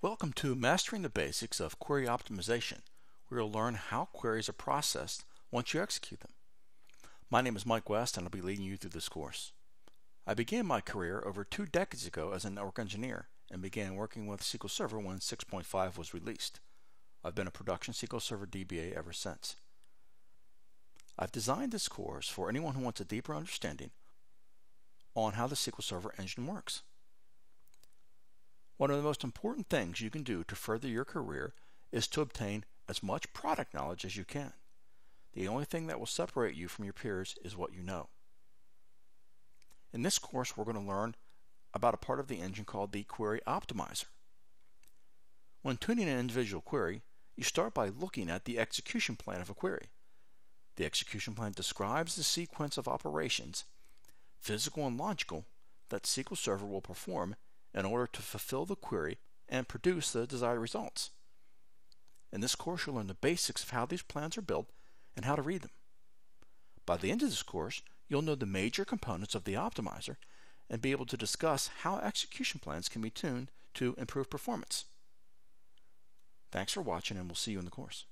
Welcome to Mastering the Basics of Query Optimization, where you'll learn how queries are processed once you execute them. My name is Mike West and I'll be leading you through this course. I began my career over two decades ago as a network engineer and began working with SQL Server when 6.5 was released. I've been a production SQL Server DBA ever since. I've designed this course for anyone who wants a deeper understanding on how the SQL Server engine works. One of the most important things you can do to further your career is to obtain as much product knowledge as you can. The only thing that will separate you from your peers is what you know. In this course, we're going to learn about a part of the engine called the Query Optimizer. When tuning an individual query, you start by looking at the execution plan of a query. The execution plan describes the sequence of operations, physical and logical, that SQL Server will perform in order to fulfill the query and produce the desired results. In this course, you'll learn the basics of how these plans are built and how to read them. By the end of this course, you'll know the major components of the optimizer and be able to discuss how execution plans can be tuned to improve performance. Thanks for watching and we'll see you in the course.